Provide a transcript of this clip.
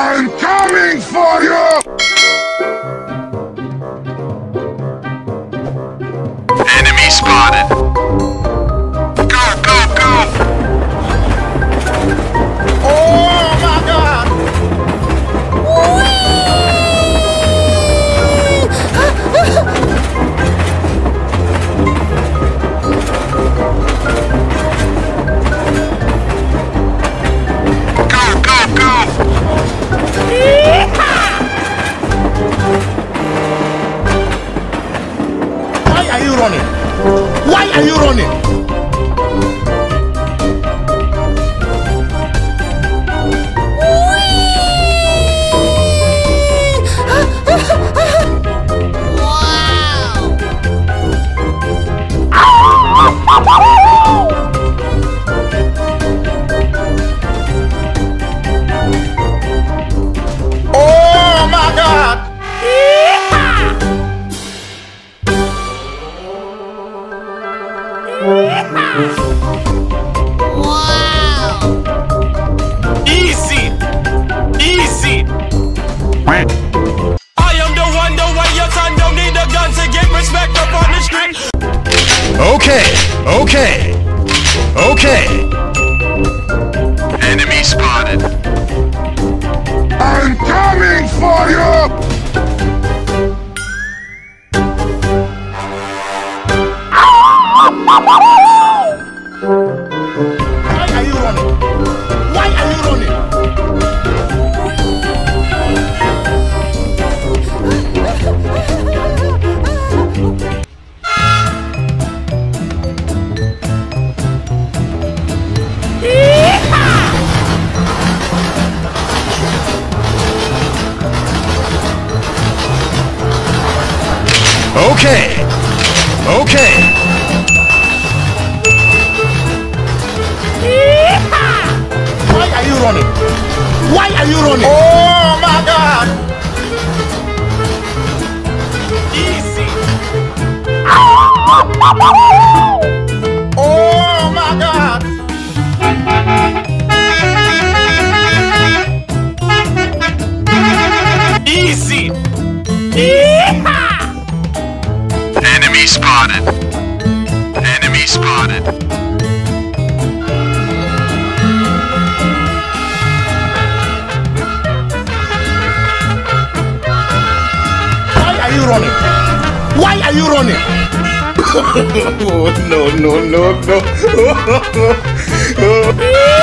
I'm coming for you! Are you running? Easy! Easy! I am the one, the way your son don't need a gun to get respect up on the street. Okay, okay, okay. Enemy spotted. I'm coming for you! Okay, okay. Why are you running? Why are you running? Oh my god! Spotted. Enemy spotted. Why are you running? Why are you running? oh no no no no!